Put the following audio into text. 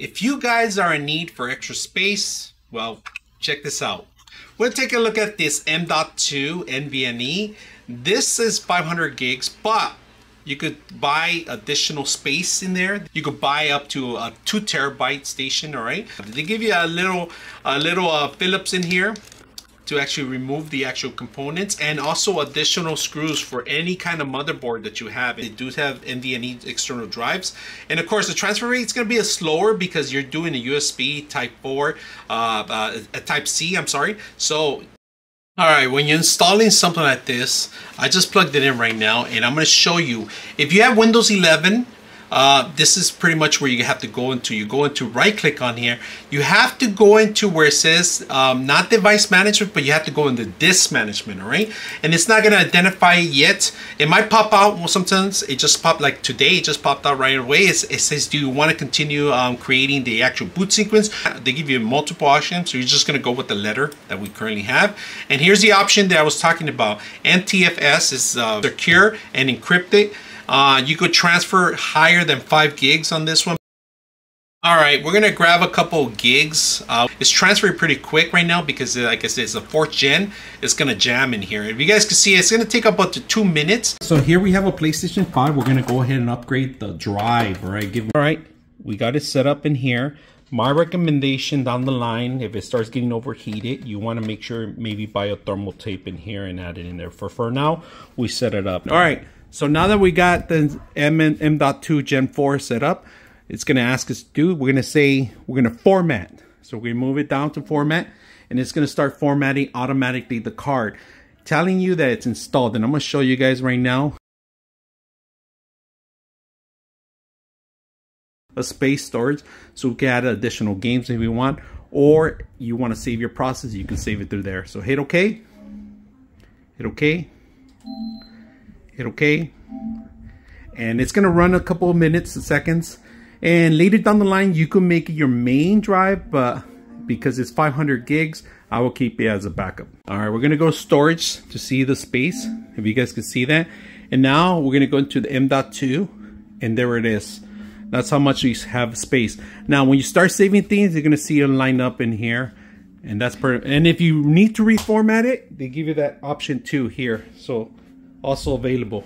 If you guys are in need for extra space, well, check this out. We'll take a look at this M.2 NVMe. This is 500 gigs, but you could buy additional space in there. You could buy up to a two terabyte station, all right? They give you a little, a little uh, Phillips in here to actually remove the actual components and also additional screws for any kind of motherboard that you have. They do have NVMe external drives. And of course, the transfer rate is going to be a slower because you're doing a USB type 4, uh, uh, a type C, I'm sorry. So all right, when you're installing something like this, I just plugged it in right now and I'm going to show you. If you have Windows 11, uh, this is pretty much where you have to go into. You go into right click on here. You have to go into where it says um, not device management, but you have to go into disk management, all right? And it's not going to identify it yet. It might pop out sometimes. It just popped like today. It just popped out right away. It's, it says, do you want to continue um, creating the actual boot sequence? They give you multiple options. So you're just going to go with the letter that we currently have. And here's the option that I was talking about. NTFS is uh, secure and encrypted. Uh, you could transfer higher than 5 gigs on this one. All right, we're gonna grab a couple gigs. Uh, it's transferring pretty quick right now because uh, like I said, it's a fourth gen. It's gonna jam in here. If you guys can see, it's gonna take up about to two minutes. So here we have a PlayStation 5. We're gonna go ahead and upgrade the drive, all right? Give, all right, we got it set up in here. My recommendation down the line, if it starts getting overheated, you wanna make sure maybe buy a thermal tape in here and add it in there. For, for now, we set it up. All right. So now that we got the M M.2 Gen 4 set up, it's going to ask us to do, we're going to say, we're going to format. So we're to move it down to format, and it's going to start formatting automatically the card, telling you that it's installed. And I'm to show you guys right now. A space storage, so we can add additional games if we want, or you want to save your process, you can save it through there. So hit OK, hit OK hit OK. And it's going to run a couple of minutes, seconds. And later down the line, you can make it your main drive, but because it's 500 gigs, I will keep it as a backup. All right, we're going to go storage to see the space, if you guys can see that. And now we're going to go into the M.2, and there it is. That's how much we have space. Now, when you start saving things, you're going to see it line up in here. And that's per and if you need to reformat it, they give you that option too here. So also available.